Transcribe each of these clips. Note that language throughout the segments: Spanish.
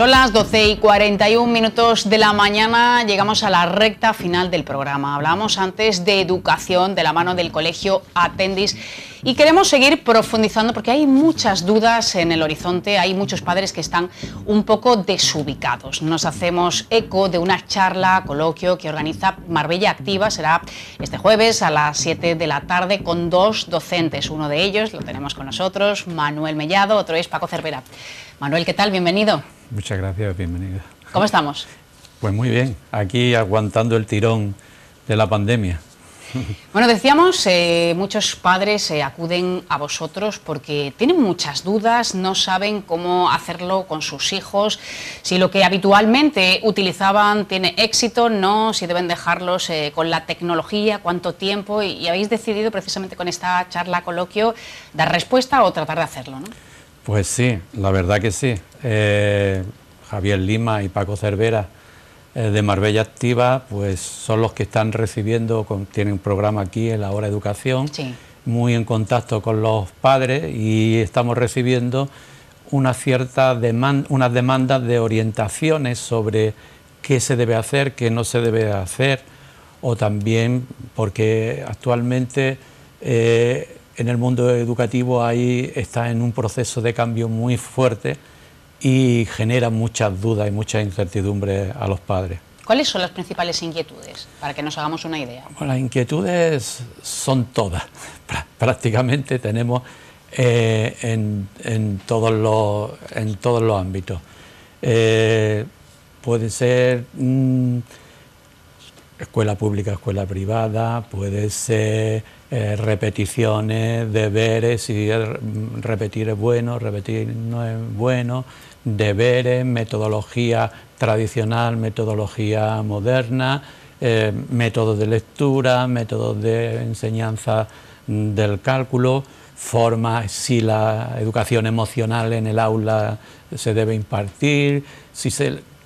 Son las 12 y 41 minutos de la mañana, llegamos a la recta final del programa. Hablábamos antes de educación de la mano del colegio Atendis y queremos seguir profundizando porque hay muchas dudas en el horizonte, hay muchos padres que están un poco desubicados. Nos hacemos eco de una charla, coloquio que organiza Marbella Activa, será este jueves a las 7 de la tarde con dos docentes. Uno de ellos lo tenemos con nosotros, Manuel Mellado, otro es Paco Cervera. Manuel, ¿qué tal? Bienvenido. Muchas gracias, bienvenida. ¿Cómo estamos? Pues muy bien, aquí aguantando el tirón de la pandemia. Bueno, decíamos, eh, muchos padres eh, acuden a vosotros porque tienen muchas dudas, no saben cómo hacerlo con sus hijos, si lo que habitualmente utilizaban tiene éxito, no, si deben dejarlos eh, con la tecnología, cuánto tiempo, y, habéis decidido precisamente con esta charla, coloquio, dar respuesta o tratar de hacerlo, ¿no? Pues sí, la verdad que sí. Javier Lima y Paco Cervera eh, de Marbella Activa, pues son los que están recibiendo, tienen un programa aquí en la Hora Educación, muy en contacto con los padres y estamos recibiendo una cierta unas demandas de orientaciones sobre qué se debe hacer, qué no se debe hacer, o también porque actualmente eh, en el mundo educativo ahí está en un proceso de cambio muy fuerte y genera muchas dudas y mucha incertidumbre a los padres. ¿Cuáles son las principales inquietudes? Para que nos hagamos una idea. las inquietudes son todas. Prácticamente tenemos eh, en, todos los, en todos los ámbitos. Eh, puede ser mm, escuela pública, escuela privada, puede ser eh, repeticiones, deberes, si repetir es bueno, repetir no es bueno, deberes, metodología tradicional, metodología moderna, eh, métodos de lectura, métodos de enseñanza del cálculo, formas si la educación emocional en el aula se debe impartir, si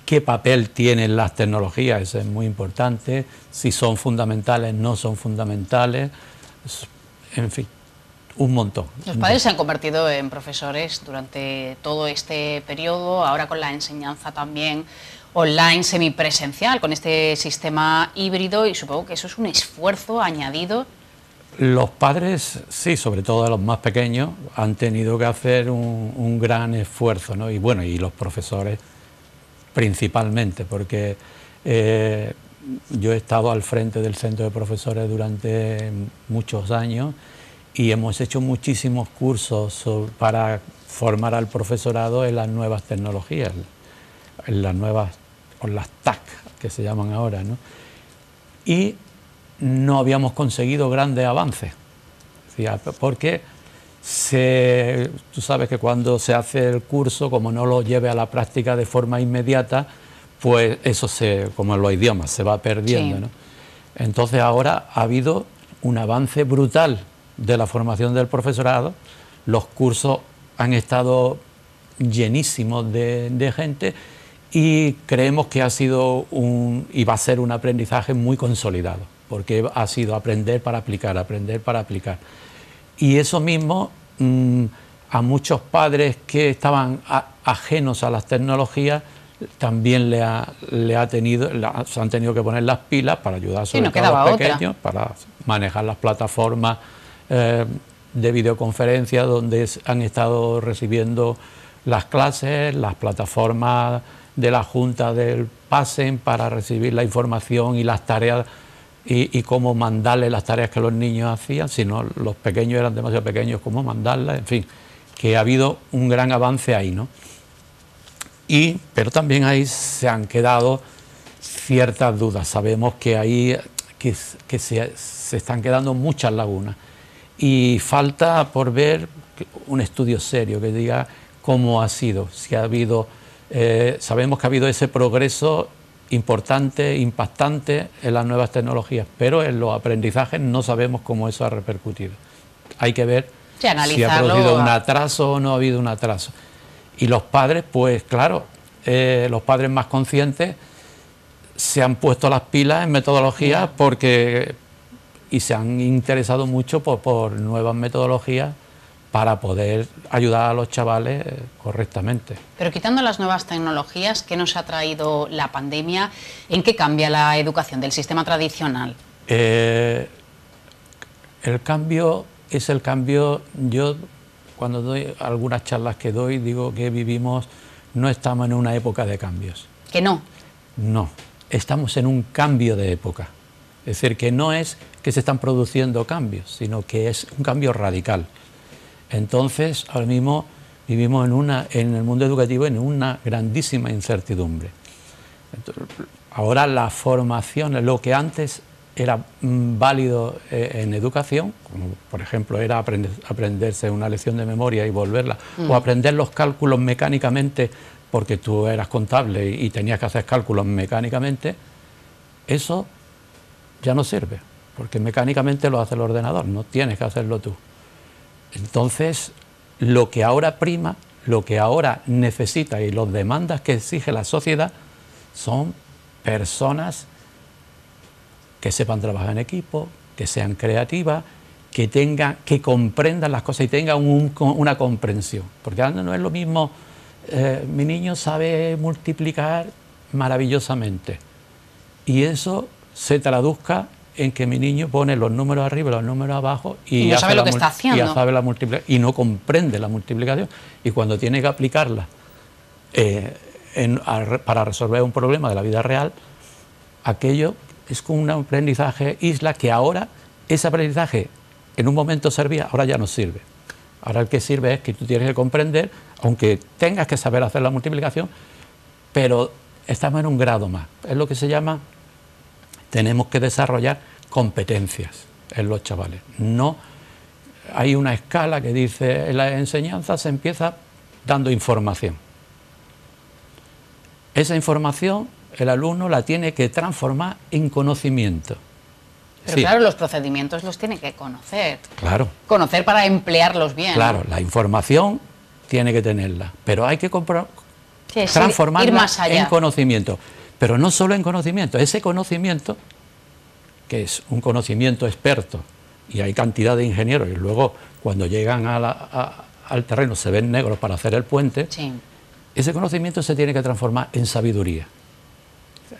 qué papel tienen las tecnologías, eso es muy importante, si son fundamentales, no son fundamentales, en fin un montón. Los padres se han convertido en profesores durante todo este periodo, ahora con la enseñanza también online semipresencial, con este sistema híbrido y supongo que eso es un esfuerzo añadido. Los padres, sí, sobre todo los más pequeños, han tenido que hacer un, gran esfuerzo, ¿no? Y bueno, y los profesores principalmente, porque eh, yo he estado al frente del centro de profesores durante muchos años y hemos hecho muchísimos cursos para formar al profesorado en las nuevas tecnologías, en las nuevas, o las TAC que se llaman ahora, ¿no? Y no habíamos conseguido grandes avances, porque se, tú sabes que cuando se hace el curso, como no lo lleve a la práctica de forma inmediata, pues eso se, como en los idiomas, se va perdiendo. ¿no? Entonces ahora ha habido un avance brutal de la formación del profesorado, los cursos han estado llenísimos de, gente y creemos que ha sido un, y va a ser un aprendizaje muy consolidado, porque ha sido aprender para aplicar, aprender para aplicar. Y eso mismo mm, a muchos padres que estaban ajenos a las tecnologías también le ha, le ha tenido, se han tenido que poner las pilas para ayudar a, sobre a los pequeños, para manejar las plataformas eh, de videoconferencia donde han estado recibiendo las clases, las plataformas de la Junta del PASEN para recibir la información y las tareas y, cómo mandarle las tareas que los niños hacían, si no los pequeños eran demasiado pequeños, cómo mandarlas, en fin, que ha habido un gran avance ahí, ¿no? Y, pero también ahí se han quedado ciertas dudas, sabemos que ahí que, se, se están quedando muchas lagunas y falta por ver un estudio serio que diga cómo ha sido, si ha habido, eh, sabemos que ha habido ese progreso importante, impactante en las nuevas tecnologías, pero en los aprendizajes no sabemos cómo eso ha repercutido. Hay que ver si ha producido un atraso o no ha habido un atraso. Y los padres, pues claro, eh, los padres más conscientes se han puesto las pilas en metodologías porque y se han interesado mucho por, nuevas metodologías para poder ayudar a los chavales eh, correctamente. Pero quitando las nuevas tecnologías que nos ha traído la pandemia, ¿en qué cambia la educación del sistema tradicional? Eh, el cambio es el cambio, yo cuando doy algunas charlas que doy digo que vivimos, no estamos en una época de cambios. ¿Que no? No, estamos en un cambio de época. Es decir, que no es que se están produciendo cambios, sino que es un cambio radical. Entonces, ahora mismo vivimos en, una, en el mundo educativo en una grandísima incertidumbre. ahora la formación, lo que antes era mm, válido eh, en educación, como por ejemplo era aprenderse una lección de memoria y volverla, o mm. aprender los cálculos mecánicamente porque tú eras contable y tenías que hacer cálculos mecánicamente, eso ya no sirve, porque mecánicamente lo hace el ordenador, no tienes que hacerlo tú. Entonces, lo que ahora prima, lo que ahora necesita y las demandas que exige la sociedad son personas que sepan trabajar en equipo, que sean creativas, que tengan, que comprendan las cosas y tengan una comprensión. Porque ahora no es lo mismo, eh, mi niño sabe multiplicar maravillosamente y eso se traduzca en que mi niño pone los números arriba y los números abajo y, no sabe lo que está haciendo. Y, sabe la y no comprende la multiplicación. Y cuando tiene que aplicarla eh, para resolver un problema de la vida real, aquello es como un aprendizaje isla que ahora, ese aprendizaje en un momento servía, ahora ya no sirve. Ahora el que sirve es que tú tienes que comprender, aunque tengas que saber hacer la multiplicación, pero estamos en un grado más. Es lo que se llama tenemos que desarrollar competencias en los chavales. No hay una escala que dice en la enseñanza se empieza dando información. Esa información el alumno la tiene que transformar en conocimiento. Pero claro, los procedimientos los tiene que conocer. Claro. Conocer para emplearlos bien. Claro, la información tiene que tenerla, pero hay que transformarla en conocimiento. Pero no solo en conocimiento, ese conocimiento, que es un conocimiento experto, y hay cantidad de ingenieros, y luego cuando llegan al terreno se ven negros para hacer el puente, ese conocimiento se tiene que transformar en sabiduría.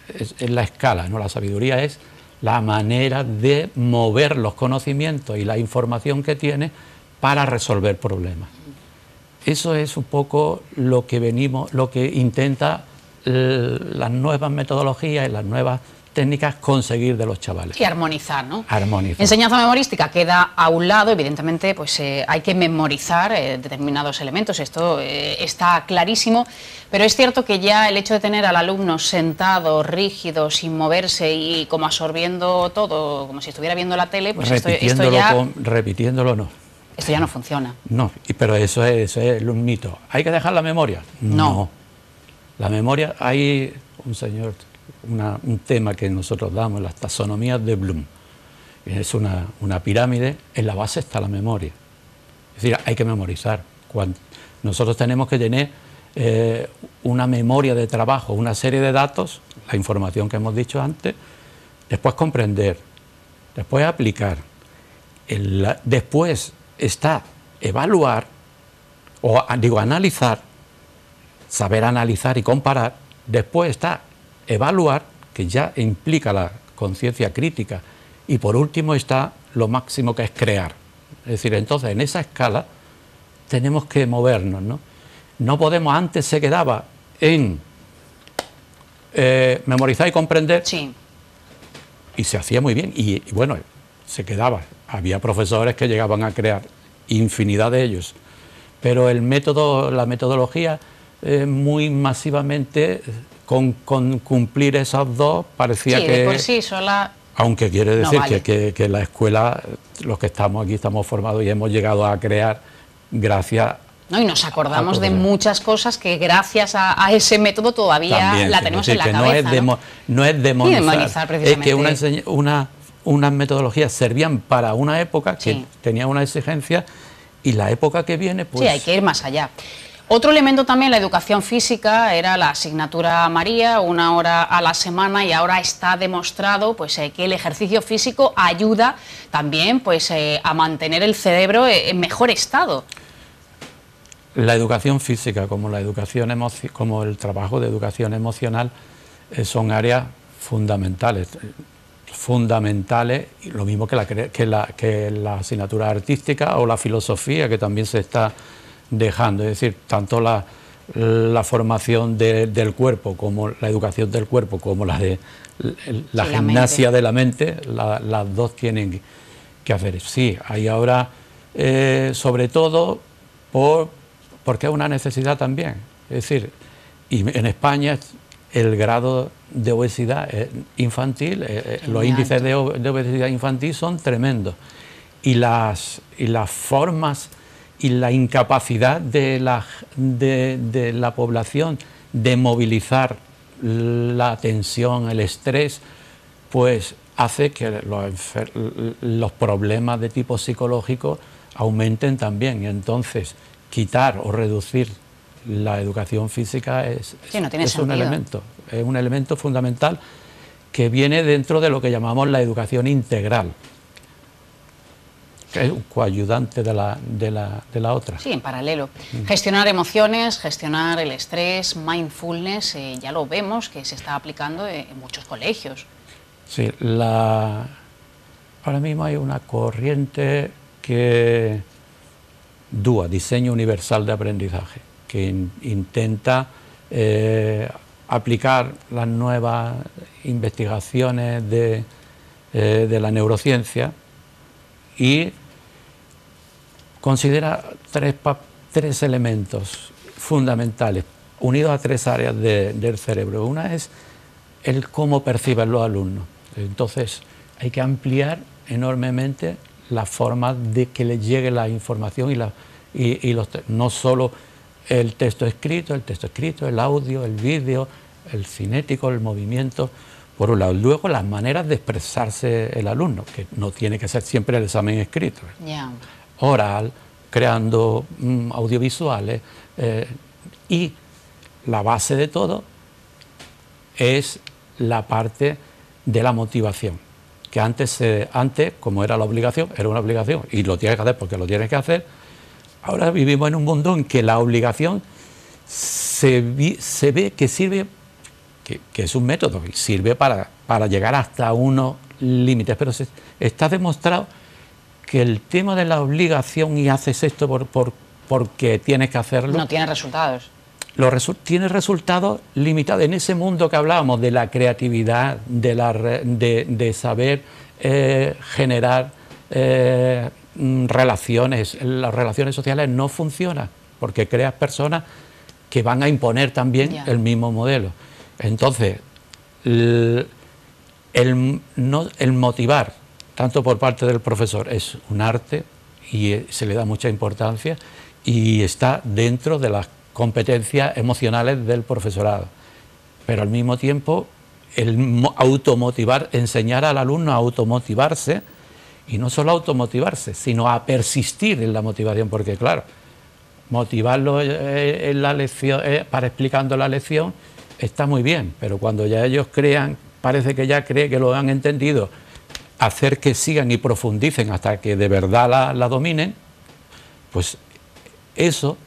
Es, la escala, ¿no? La sabiduría es la manera de mover los conocimientos y la información que tiene para resolver problemas. Eso es un poco lo que venimos, lo que intenta las nuevas metodologías y las nuevas técnicas conseguir de los chavales. Y armonizar, ¿no? Armonizar. Enseñanza memorística queda a un lado, evidentemente, pues eh, hay que memorizar eh, determinados elementos, esto eh, está clarísimo, pero es cierto que ya el hecho de tener al alumno sentado, rígido, sin moverse y como absorbiendo todo, como si estuviera viendo la tele, pues esto, ya... repitiéndolo no. Esto ya no funciona. No, pero eso es, es un mito. ¿Hay que dejar la memoria? no. La memoria, hay un señor, un tema que nosotros damos, las taxonomías de Bloom. Es una, pirámide, en la base está la memoria. Es decir, hay que memorizar. nosotros tenemos que tener eh, una memoria de trabajo, una serie de datos, la información que hemos dicho antes, después comprender, después aplicar, después está evaluar, o digo, analizar, saber analizar y comparar, después está evaluar, que ya implica la conciencia crítica, y por último está lo máximo que es crear. Es decir, entonces en esa escala tenemos que movernos, ¿no? No podemos, antes se quedaba en eh, memorizar y comprender, sí. y se hacía muy bien, y, y bueno, se quedaba. Había profesores que llegaban a crear infinidad de ellos, pero el método, la metodología eh, muy masivamente con, cumplir esos dos parecía sí, que... De por sí sola... Aunque quiere decir que, que, la escuela, los que estamos aquí estamos formados y hemos llegado a crear gracias no, y nos acordamos de muchas cosas que gracias a, ese método todavía la tenemos en la cabeza. No es, no es demonizar, es que una, una, unas metodologías servían para una época que tenía una exigencia y la época que viene, pues... Sí, hay que ir más allá. Otro elemento también, la educación física, era la asignatura María, una hora a la semana y ahora está demostrado pues, eh, que el ejercicio físico ayuda también pues, eh, a mantener el cerebro en mejor estado. la educación física como la educación como el trabajo de educación emocional eh, son áreas fundamentales fundamentales, lo mismo que la, que, la, que la asignatura artística o la filosofía, que también se está dejando. Es decir, tanto la, la formación del cuerpo como la educación del cuerpo, como la de la gimnasia de la mente, las dos tienen que hacer. Sí, hay ahora, eh, sobre todo, por, porque es una necesidad también. Es decir, y en España el grado de obesidad eh, infantil, eh, los índices de, obesidad infantil son tremendos. Y las, y las formas y la incapacidad de la, de, la población de movilizar la tensión, el estrés, pues hace que los, los problemas de tipo psicológico aumenten también. Y entonces, quitar o reducir la educación física es, es un elemento, es un elemento fundamental que viene dentro de lo que llamamos la educación integral, coayudante de la, de la, de la otra. Sí, en paralelo. Mm. Gestionar emociones, gestionar el estrés, mindfulness, eh, ya lo vemos que se está aplicando en muchos colegios. Sí, la... ahora mismo hay una corriente que DUA, Diseño Universal de Aprendizaje que intenta eh, aplicar las nuevas investigaciones de, eh, de la neurociencia y considera tres, tres elementos fundamentales unidos a tres áreas del cerebro. Una es el cómo perciben los alumnos. Entonces hay que ampliar enormemente la forma de que les llegue la información y, la, y, los, no solo el texto escrito, el texto escrito, el audio, el vídeo, el cinético, el movimiento, por un lado. Luego las maneras de expresarse el alumno, que no tiene que ser siempre el examen escrito. Oral, creando mm, audiovisuales. Eh, y la base de todo es la parte de la motivación, que antes, antes, como era la obligación, era una obligación y lo tienes que hacer porque lo tienes que hacer, Ahora vivimos en un mundo en que la obligación se, ve que sirve, que, es un método, sirve para, para llegar hasta unos límites, pero está demostrado que el tema de la obligación y haces esto por, porque tienes que hacerlo... No tiene resultados. tiene resultados limitados. En ese mundo que hablábamos de la creatividad, de, la, de, saber eh, generar eh, Mm, relaciones, las relaciones sociales no funcionan porque creas personas que van a imponer también el mismo modelo. Entonces, el, no, el motivar, tanto por parte del profesor, es un arte y eh, se le da mucha importancia y está dentro de las competencias emocionales del profesorado. Pero al mismo tiempo, el automotivar, enseñar al alumno a automotivarse, y no solo automotivarse, sino a persistir en la motivación, porque claro, motivarlo eh, en la lección, eh, para explicando la lección está muy bien, pero cuando ya ellos crean, parece que ya cree que lo han entendido, hacer que sigan y profundicen hasta que de verdad la, dominen, pues eso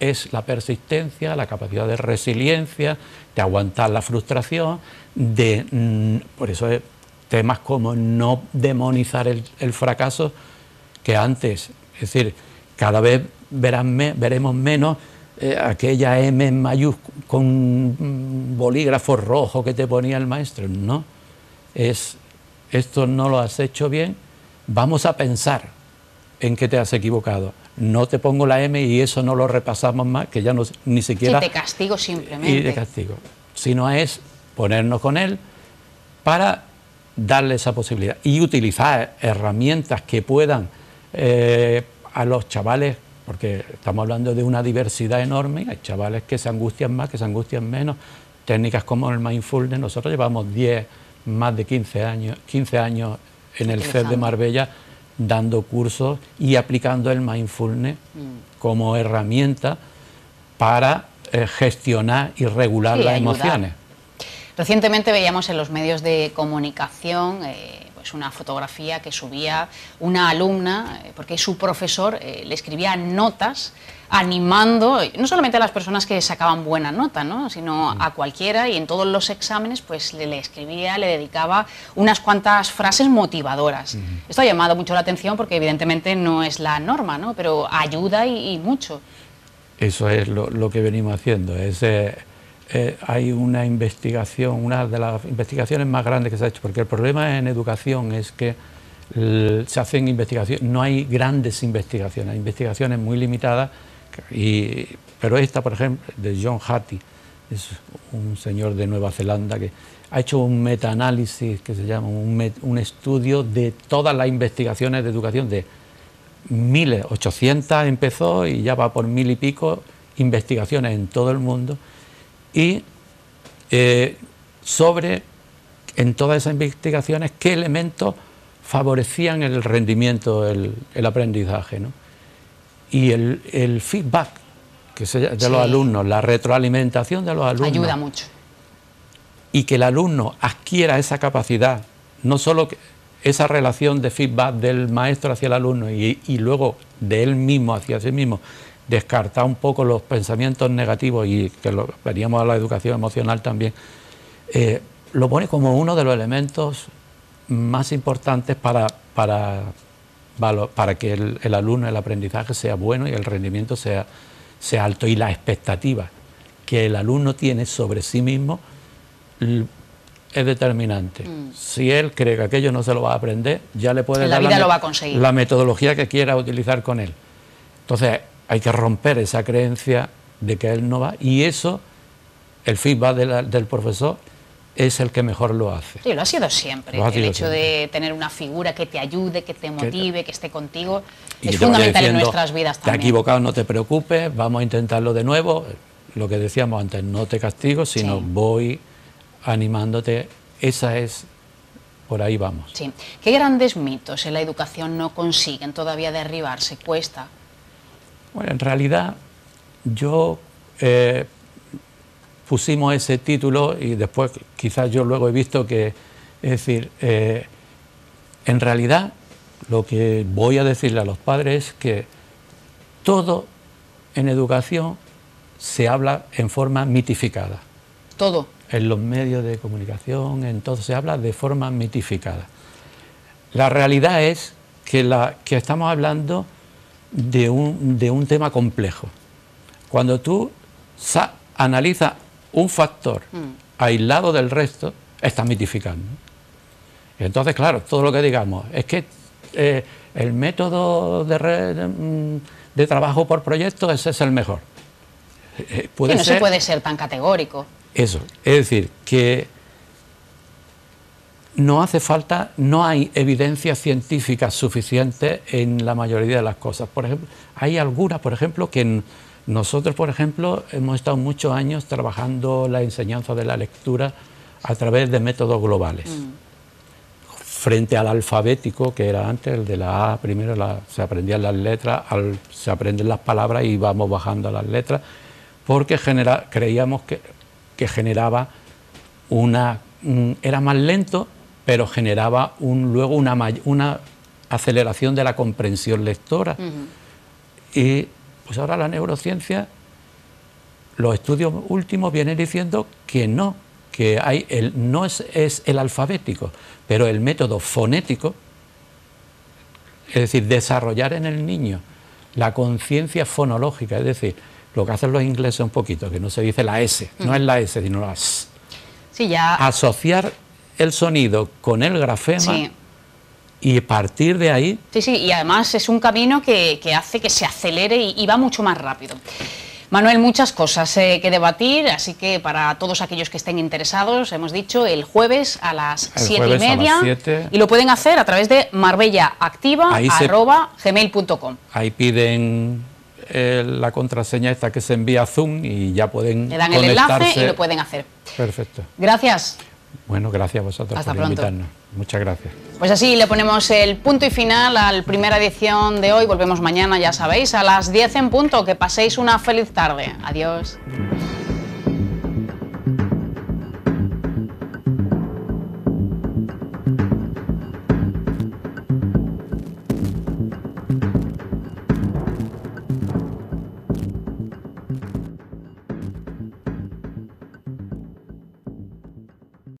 es la persistencia, la capacidad de resiliencia, de aguantar la frustración, de mm, por eso es temas como no demonizar el, fracaso, que antes, es decir, cada vez verán veremos menos eh, aquella M mayúscula con bolígrafo rojo que te ponía el maestro, no, es esto no lo has hecho bien, vamos a pensar en que te has equivocado. No te pongo la M y eso no lo repasamos más, que ya no, ni siquiera... Sí, te castigo simplemente. Y de castigo. Sino es ponernos con él para darle esa posibilidad y utilizar herramientas que puedan eh, a los chavales, porque estamos hablando de una diversidad enorme, hay chavales que se angustian más, que se angustian menos, técnicas como el mindfulness, nosotros llevamos 10, más de 15 años, 15 años en el CED de Marbella dando cursos y aplicando el mindfulness mm. como herramienta para eh, gestionar y regular las emociones. Recientemente veíamos en los medios de comunicación eh, pues una fotografía que subía una alumna, eh, porque su profesor eh, le escribía notas animando no solamente a las personas que sacaban buena nota, ¿no? sino a cualquiera y en todos los exámenes pues le, escribía, le dedicaba unas cuantas frases motivadoras. Esto ha llamado mucho la atención porque evidentemente no es la norma, ¿no? pero ayuda y, mucho. Eso es lo, que venimos haciendo. Es, eh, eh, hay una investigación, una de las investigaciones más grandes que se ha hecho, porque el problema en educación es que se hacen investigaciones, no hay grandes investigaciones, hay investigaciones muy limitadas pero esta, por ejemplo, de John Hattie, es un señor de Nueva Zelanda que ha hecho un metaanálisis que se llama un, estudio de todas las investigaciones de educación, de miles, 800 empezó y ya va por mil y pico investigaciones en todo el mundo y eh, sobre en todas esas investigaciones qué elementos favorecían el rendimiento, el, el aprendizaje. ¿no? Y el, feedback que de los alumnos, la retroalimentación de los alumnos. Ayuda mucho. Y que el alumno adquiera esa capacidad, no solo esa relación de feedback del maestro hacia el alumno y, luego de él mismo hacia sí mismo, descartar un poco los pensamientos negativos y que lo veríamos a la educación emocional también, eh, lo pone como uno de los elementos más importantes para, para para que el, alumno, el aprendizaje sea bueno y el rendimiento sea, sea alto. Y la expectativa que el alumno tiene sobre sí mismo es determinante. Mm. Si él cree que aquello no se lo va a aprender, ya le puede dar la, conseguir. la metodología que quiera utilizar con él. Entonces hay que romper esa creencia de que él no va y eso, el feedback del profesor, es el que mejor lo hace. Sí, lo ha sido siempre. el hecho de tener una figura que te ayude, que te motive, que, esté contigo, es fundamental en nuestras vidas también. Te equivocado, no te preocupes, vamos a intentarlo de nuevo. Lo que decíamos antes, no te castigo, sino voy animándote. Esa es, por ahí vamos. Sí. ¿Qué grandes mitos en la educación no consiguen todavía derribarse? ¿Cuesta? Bueno, en realidad yo... Eh, pusimos ese título y después quizás yo luego he visto que, es decir, eh, en realidad lo que voy a decirle a los padres es que todo en educación se habla en forma mitificada. Todo. En los medios de comunicación, en todo se habla de forma mitificada. La realidad es que, la, que estamos hablando de un, de un tema complejo. Cuando tú analizas un factor mm. aislado del resto, está mitificando. entonces, claro, todo lo que digamos es que eh, el método de, mm, de, trabajo por proyecto ese es el mejor. Eh, puede no se puede ser tan categórico. Eso, es decir, que no hace falta, no hay evidencia científica suficiente en la mayoría de las cosas. Por ejemplo, hay algunas, por ejemplo, que en, nosotros, por ejemplo, hemos estado muchos años trabajando la enseñanza de la lectura a través de métodos globales. Mm. Frente al alfabético, que era antes el de la A, primero se aprendían las letras, se aprenden las palabras y vamos bajando las letras, porque creíamos que, generaba una. era más lento, pero generaba un, luego una, una aceleración de la comprensión lectora. Y pues ahora la neurociencia, los estudios últimos vienen diciendo que no, que hay el, no es, el alfabético, pero el método fonético, es decir, desarrollar en el niño la conciencia fonológica, es decir, lo que hacen los ingleses un poquito, que no se dice la S, no es la S, sino la S. Sí, ya... Asociar el sonido con el grafema y partir de ahí... Sí, sí, y además es un camino que, hace que se acelere y, va mucho más rápido. Manuel, muchas cosas eh, que debatir, así que para todos aquellos que estén interesados, hemos dicho el jueves a las siete y media. Y lo pueden hacer a través de marbellaactiva.gmail.com. Ahí piden eh, la contraseña esta que se envía a Zoom y ya pueden Le dan el enlace y lo pueden hacer. Perfecto. Gracias. Bueno, gracias a vosotros por invitarnos. Muchas gracias. Pues así le ponemos el punto y final a la primera edición de hoy. Volvemos mañana, ya sabéis, a las 10 en punto. Que paséis una feliz tarde. Adiós.